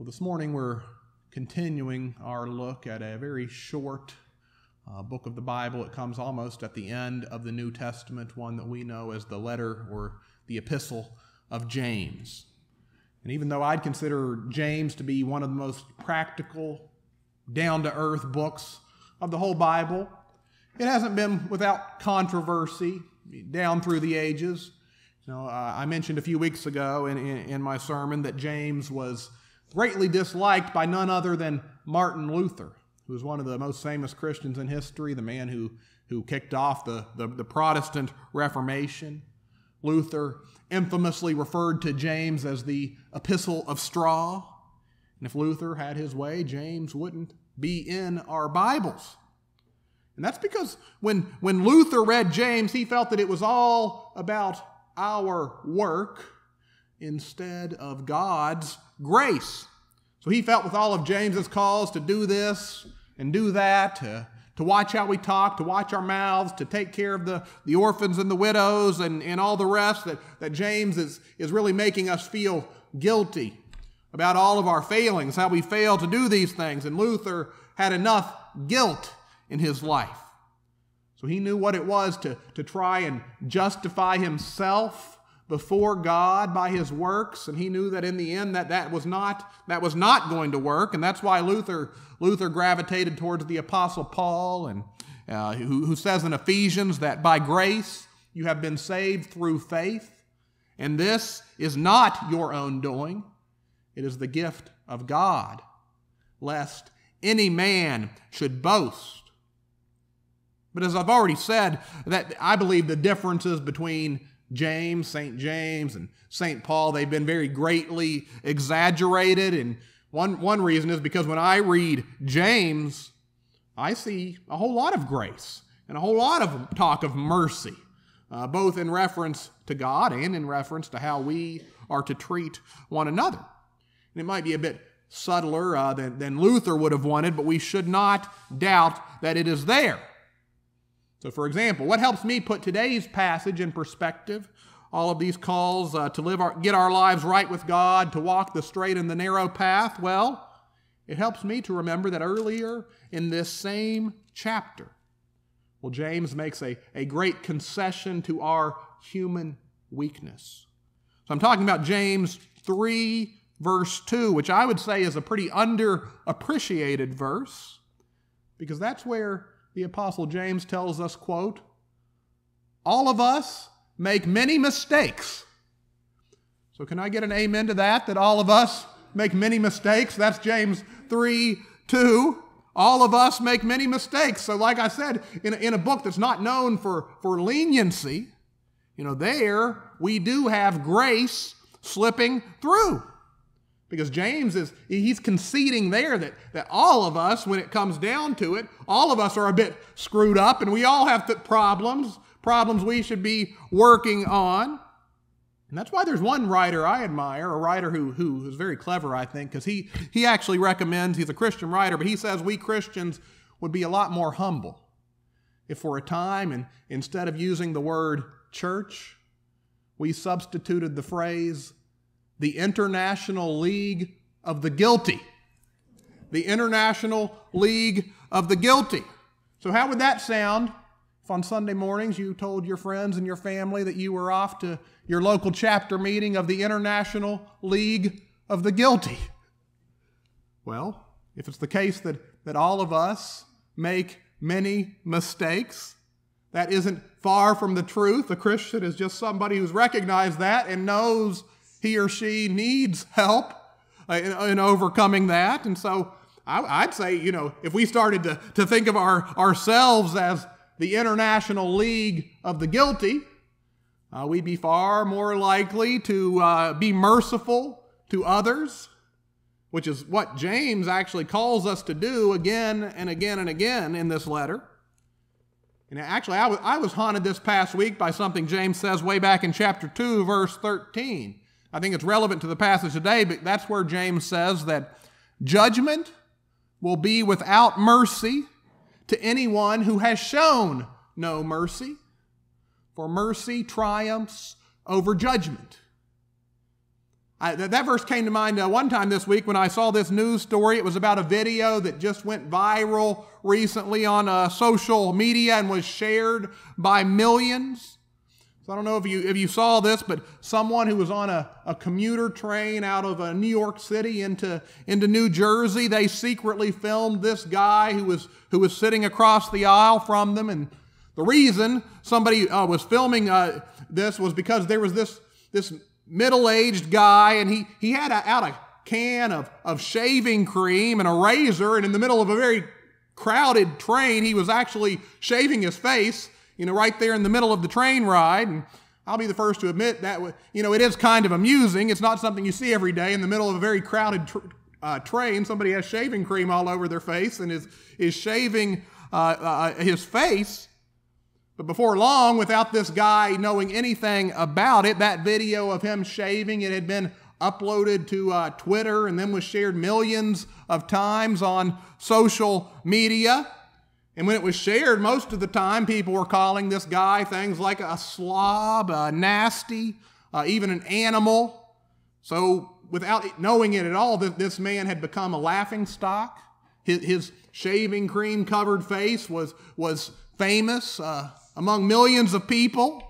Well, this morning we're continuing our look at a very short uh, book of the Bible. It comes almost at the end of the New Testament, one that we know as the letter or the epistle of James. And even though I'd consider James to be one of the most practical, down to earth books of the whole Bible, it hasn't been without controversy down through the ages. You know, uh, I mentioned a few weeks ago in, in, in my sermon that James was greatly disliked by none other than Martin Luther, who was one of the most famous Christians in history, the man who, who kicked off the, the, the Protestant Reformation. Luther infamously referred to James as the epistle of straw. And if Luther had his way, James wouldn't be in our Bibles. And that's because when, when Luther read James, he felt that it was all about our work instead of God's grace. So he felt with all of James's calls to do this and do that, to, to watch how we talk, to watch our mouths, to take care of the, the orphans and the widows and, and all the rest, that, that James is, is really making us feel guilty about all of our failings, how we fail to do these things. And Luther had enough guilt in his life. So he knew what it was to, to try and justify himself before God by his works, and he knew that in the end that that was not that was not going to work, and that's why Luther Luther gravitated towards the Apostle Paul, and uh, who, who says in Ephesians that by grace you have been saved through faith, and this is not your own doing; it is the gift of God, lest any man should boast. But as I've already said, that I believe the differences between James, St. James, and St. Paul, they've been very greatly exaggerated. And one, one reason is because when I read James, I see a whole lot of grace and a whole lot of talk of mercy, uh, both in reference to God and in reference to how we are to treat one another. And it might be a bit subtler uh, than, than Luther would have wanted, but we should not doubt that it is there. So, for example, what helps me put today's passage in perspective? All of these calls uh, to live our, get our lives right with God, to walk the straight and the narrow path. Well, it helps me to remember that earlier in this same chapter, well, James makes a, a great concession to our human weakness. So I'm talking about James 3, verse 2, which I would say is a pretty underappreciated verse, because that's where the apostle James tells us, quote, all of us make many mistakes. So can I get an amen to that that all of us make many mistakes? That's James 3 2. All of us make many mistakes. So, like I said, in a, in a book that's not known for, for leniency, you know, there we do have grace slipping through. Because James is, he's conceding there that, that all of us, when it comes down to it, all of us are a bit screwed up and we all have problems, problems we should be working on. And that's why there's one writer I admire, a writer who, who is very clever, I think, because he, he actually recommends, he's a Christian writer, but he says we Christians would be a lot more humble if for a time, and instead of using the word church, we substituted the phrase the International League of the Guilty. The International League of the Guilty. So, how would that sound if on Sunday mornings you told your friends and your family that you were off to your local chapter meeting of the International League of the Guilty? Well, if it's the case that, that all of us make many mistakes, that isn't far from the truth. A Christian is just somebody who's recognized that and knows he or she needs help in, in overcoming that. And so I, would say, you know, if we started to, to think of our, ourselves as the International League of the Guilty, uh, we'd be far more likely to uh, be merciful to others, which is what James actually calls us to do again and again and again in this letter. And actually, I was, I was haunted this past week by something James says way back in chapter 2, verse 13. I think it's relevant to the passage today, but that's where James says that judgment will be without mercy to anyone who has shown no mercy, for mercy triumphs over judgment. I, that verse came to mind uh, one time this week when I saw this news story. It was about a video that just went viral recently on uh, social media and was shared by millions. So I don't know if you if you saw this, but someone who was on a, a commuter train out of uh, New York City into into New Jersey, they secretly filmed this guy who was who was sitting across the aisle from them, and the reason somebody uh, was filming uh, this was because there was this this middle-aged guy, and he, he had a, out a can of, of shaving cream and a razor, and in the middle of a very crowded train, he was actually shaving his face, you know, right there in the middle of the train ride. And I'll be the first to admit that, you know, it is kind of amusing. It's not something you see every day in the middle of a very crowded tr- uh, train. Somebody has shaving cream all over their face and is, is shaving uh, uh, his face. But before long, without this guy knowing anything about it, that video of him shaving, it had been uploaded to uh, Twitter and then was shared millions of times on social media. And when it was shared, most of the time people were calling this guy things like a slob, a nasty, uh, even an animal. So without knowing it at all, this man had become a laughing stock. His, his shaving cream covered face was, was famous. Uh, among millions of people.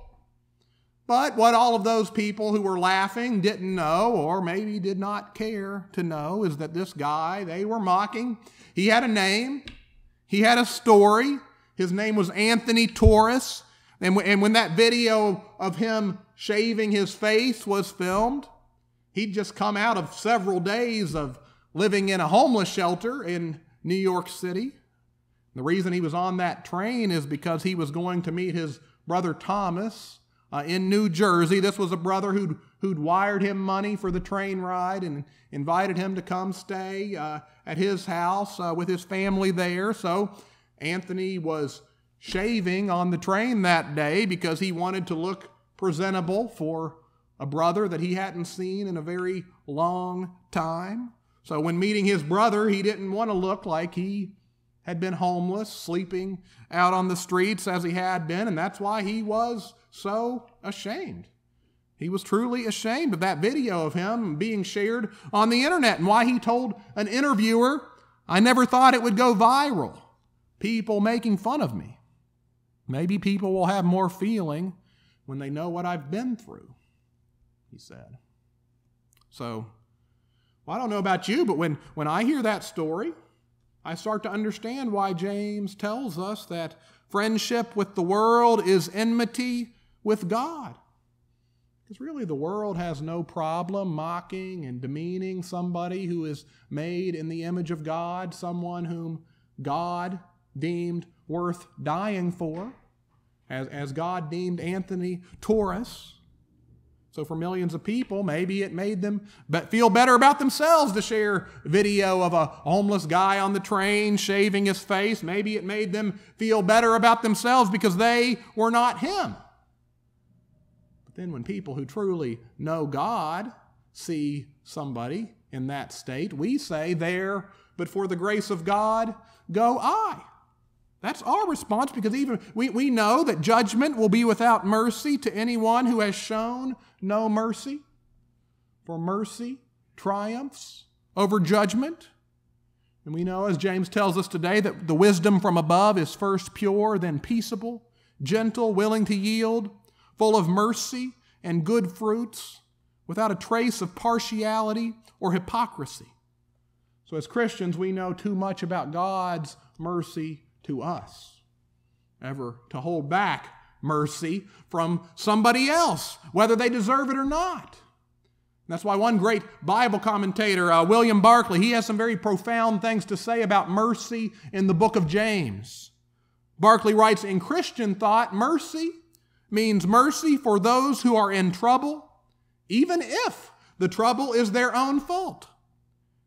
But what all of those people who were laughing didn't know, or maybe did not care to know, is that this guy they were mocking, he had a name, he had a story. His name was Anthony Torres. And, and when that video of him shaving his face was filmed, he'd just come out of several days of living in a homeless shelter in New York City. The reason he was on that train is because he was going to meet his brother Thomas uh, in New Jersey. This was a brother who'd, who'd wired him money for the train ride and invited him to come stay uh, at his house uh, with his family there. So Anthony was shaving on the train that day because he wanted to look presentable for a brother that he hadn't seen in a very long time. So when meeting his brother, he didn't want to look like he had been homeless, sleeping out on the streets as he had been, and that's why he was so ashamed. He was truly ashamed of that video of him being shared on the internet and why he told an interviewer, I never thought it would go viral. People making fun of me. Maybe people will have more feeling when they know what I've been through, he said. So, well, I don't know about you, but when, when I hear that story, I start to understand why James tells us that friendship with the world is enmity with God. Because really, the world has no problem mocking and demeaning somebody who is made in the image of God, someone whom God deemed worth dying for, as, as God deemed Anthony Torres. So for millions of people, maybe it made them feel better about themselves to share video of a homeless guy on the train shaving his face. Maybe it made them feel better about themselves because they were not him. But then when people who truly know God see somebody in that state, we say, There, but for the grace of God, go I. That's our response because even we, we know that judgment will be without mercy to anyone who has shown no mercy. For mercy triumphs over judgment. And we know, as James tells us today, that the wisdom from above is first pure, then peaceable, gentle, willing to yield, full of mercy and good fruits, without a trace of partiality or hypocrisy. So, as Christians, we know too much about God's mercy to us, ever to hold back mercy from somebody else, whether they deserve it or not. That's why one great Bible commentator, uh, William Barclay, he has some very profound things to say about mercy in the book of James. Barclay writes In Christian thought, mercy means mercy for those who are in trouble, even if the trouble is their own fault.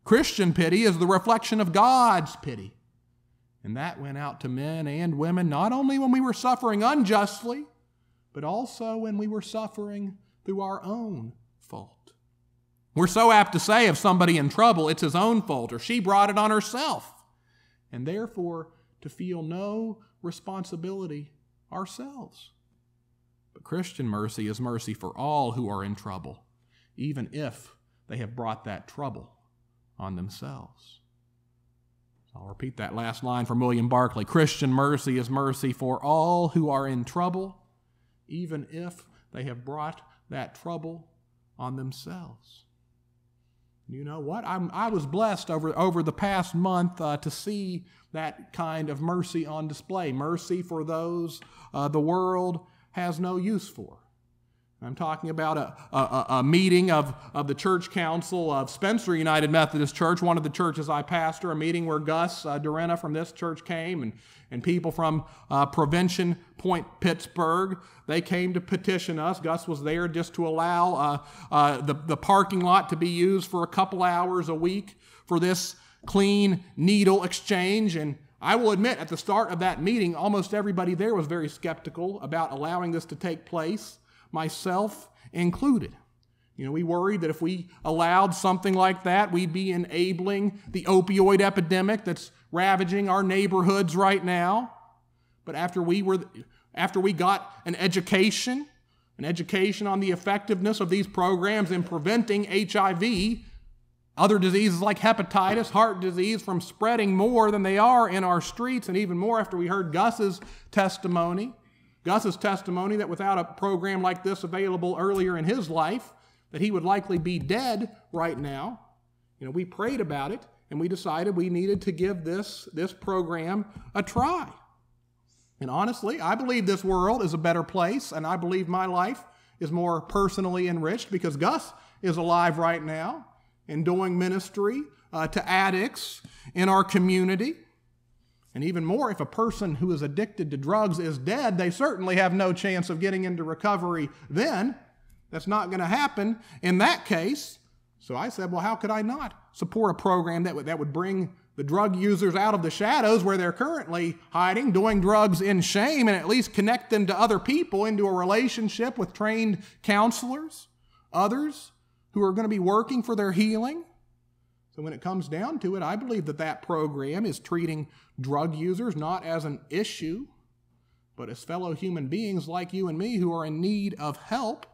Christian pity is the reflection of God's pity. And that went out to men and women, not only when we were suffering unjustly, but also when we were suffering through our own fault. We're so apt to say of somebody in trouble, it's his own fault, or she brought it on herself, and therefore to feel no responsibility ourselves. But Christian mercy is mercy for all who are in trouble, even if they have brought that trouble on themselves. So I'll repeat that last line from William Barclay Christian mercy is mercy for all who are in trouble, even if they have brought that trouble on themselves. You know what? I'm, i was blessed over, over the past month uh, to see that kind of mercy on display. Mercy for those uh, the world has no use for. I'm talking about a, a, a, meeting of, of the church council of Spencer United Methodist Church, one of the churches I pastor, a meeting where Gus uh, from this church came and, and people from uh, Prevention Point, Pittsburgh. They came to petition us. Gus was there just to allow uh, uh, the, the parking lot to be used for a couple hours a week for this clean needle exchange. And I will admit, at the start of that meeting, almost everybody there was very skeptical about allowing this to take place myself included. You know, we worried that if we allowed something like that, we'd be enabling the opioid epidemic that's ravaging our neighborhoods right now. But after we were after we got an education, an education on the effectiveness of these programs in preventing HIV, other diseases like hepatitis, heart disease from spreading more than they are in our streets, and even more after we heard Gus's testimony, Gus's testimony that without a program like this available earlier in his life, that he would likely be dead right now. You know, we prayed about it and we decided we needed to give this, this program a try. And honestly, I believe this world is a better place, and I believe my life is more personally enriched because Gus is alive right now and doing ministry uh, to addicts in our community. And even more, if a person who is addicted to drugs is dead, they certainly have no chance of getting into recovery then. That's not going to happen in that case. So I said, well, how could I not support a program that would, that would bring the drug users out of the shadows where they're currently hiding, doing drugs in shame, and at least connect them to other people into a relationship with trained counselors, others who are going to be working for their healing? So when it comes down to it, I believe that that program is treating drug users not as an issue, but as fellow human beings like you and me who are in need of help.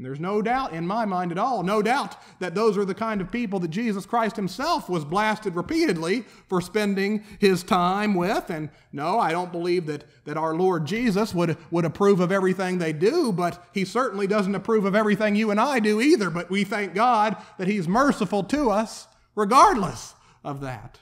And there's no doubt in my mind at all, no doubt that those are the kind of people that Jesus Christ himself was blasted repeatedly for spending his time with. And no, I don't believe that, that our Lord Jesus would, would approve of everything they do, but he certainly doesn't approve of everything you and I do either. But we thank God that he's merciful to us regardless of that.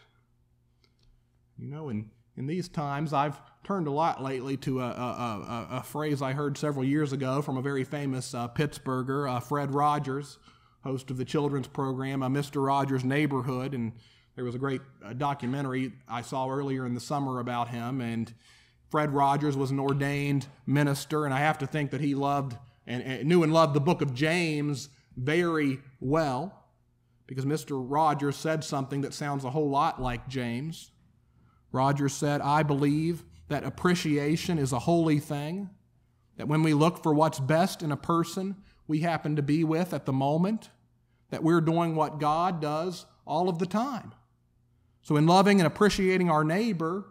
You know, in, in these times, I've turned a lot lately to a, a, a, a phrase I heard several years ago from a very famous uh, Pittsburgher, uh, Fred Rogers, host of the children's program, uh, Mr. Rogers' Neighborhood. And there was a great uh, documentary I saw earlier in the summer about him. And Fred Rogers was an ordained minister, and I have to think that he loved and, and knew and loved the book of James very well because Mr. Rogers said something that sounds a whole lot like James. Rogers said, I believe that appreciation is a holy thing, that when we look for what's best in a person we happen to be with at the moment, that we're doing what God does all of the time. So, in loving and appreciating our neighbor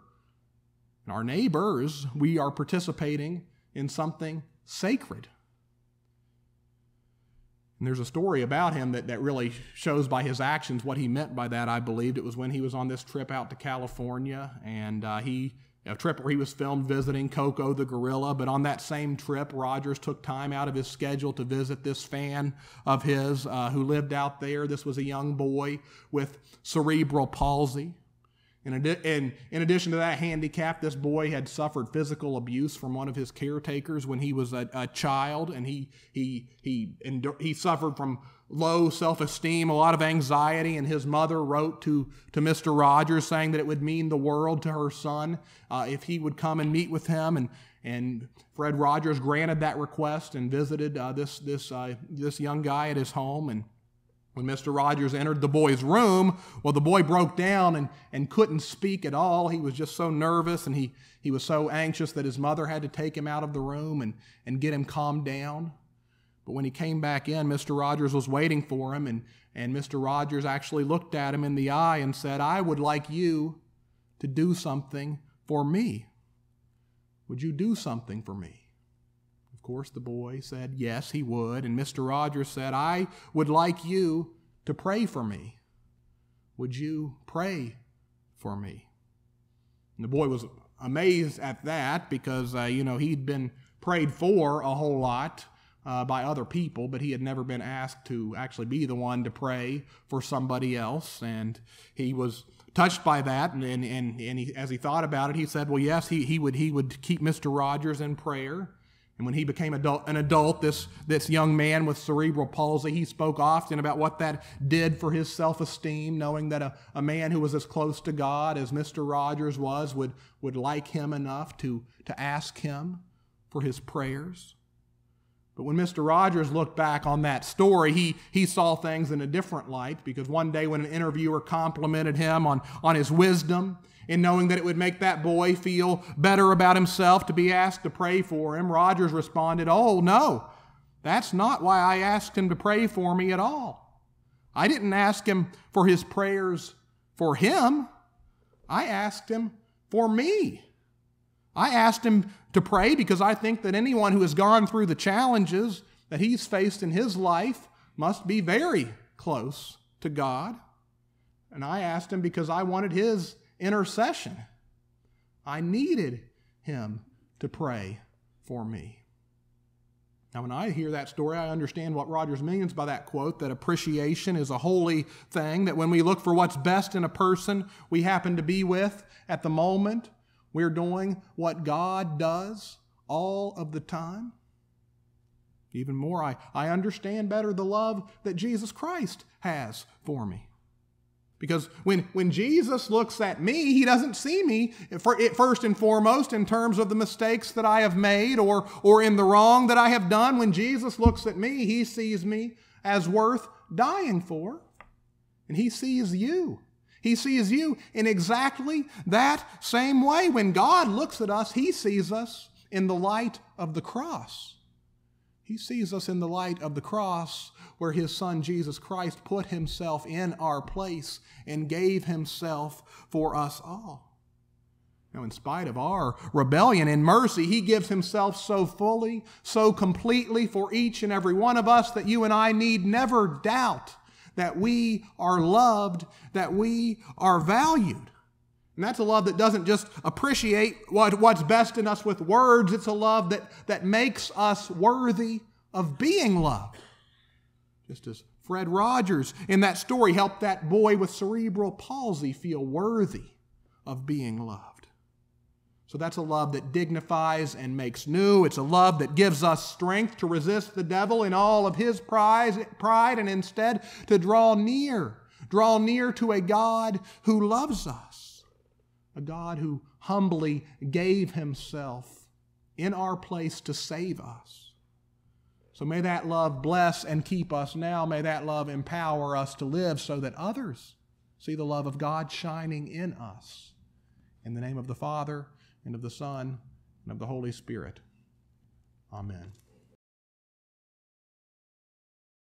and our neighbors, we are participating in something sacred. And there's a story about him that, that really shows by his actions what he meant by that, I believed. It was when he was on this trip out to California, and uh, he, a trip where he was filmed visiting Koko the gorilla. But on that same trip, Rogers took time out of his schedule to visit this fan of his uh, who lived out there. This was a young boy with cerebral palsy. In, in, in addition to that handicap, this boy had suffered physical abuse from one of his caretakers when he was a, a child, and he, he, he, he suffered from low self esteem, a lot of anxiety, and his mother wrote to, to Mr. Rogers saying that it would mean the world to her son uh, if he would come and meet with him. And, and Fred Rogers granted that request and visited uh, this, this, uh, this young guy at his home. And when Mr. Rogers entered the boy's room, well, the boy broke down and, and couldn't speak at all. He was just so nervous and he, he was so anxious that his mother had to take him out of the room and, and get him calmed down. But when he came back in, Mr. Rogers was waiting for him, and, and Mr. Rogers actually looked at him in the eye and said, I would like you to do something for me. Would you do something for me? Course, the boy said yes, he would. And Mr. Rogers said, I would like you to pray for me. Would you pray for me? And the boy was amazed at that because, uh, you know, he'd been prayed for a whole lot uh, by other people, but he had never been asked to actually be the one to pray for somebody else. And he was touched by that. And, and, and, and he, as he thought about it, he said, well, yes, he, he, would, he would keep Mr. Rogers in prayer. And when he became adult, an adult, this, this young man with cerebral palsy, he spoke often about what that did for his self esteem, knowing that a, a man who was as close to God as Mr. Rogers was would, would like him enough to, to ask him for his prayers. But when Mr. Rogers looked back on that story, he, he saw things in a different light because one day when an interviewer complimented him on, on his wisdom, in knowing that it would make that boy feel better about himself to be asked to pray for him, Rogers responded, Oh, no, that's not why I asked him to pray for me at all. I didn't ask him for his prayers for him, I asked him for me. I asked him to pray because I think that anyone who has gone through the challenges that he's faced in his life must be very close to God. And I asked him because I wanted his intercession. I needed him to pray for me. Now, when I hear that story, I understand what Rogers means by that quote that appreciation is a holy thing, that when we look for what's best in a person we happen to be with at the moment, we're doing what God does all of the time. Even more, I, I understand better the love that Jesus Christ has for me. Because when, when Jesus looks at me, he doesn't see me first and foremost in terms of the mistakes that I have made or, or in the wrong that I have done. When Jesus looks at me, he sees me as worth dying for. And he sees you. He sees you in exactly that same way. When God looks at us, he sees us in the light of the cross. He sees us in the light of the cross where his son Jesus Christ put himself in our place and gave himself for us all. Now, in spite of our rebellion and mercy, he gives himself so fully, so completely for each and every one of us that you and I need never doubt that we are loved, that we are valued. And that's a love that doesn't just appreciate what, what's best in us with words, it's a love that, that makes us worthy of being loved. Just as Fred Rogers in that story helped that boy with cerebral palsy feel worthy of being loved. So that's a love that dignifies and makes new. It's a love that gives us strength to resist the devil in all of his pride and instead to draw near, draw near to a God who loves us a God who humbly gave himself in our place to save us. So may that love bless and keep us now. May that love empower us to live so that others see the love of God shining in us. In the name of the Father, and of the Son, and of the Holy Spirit. Amen.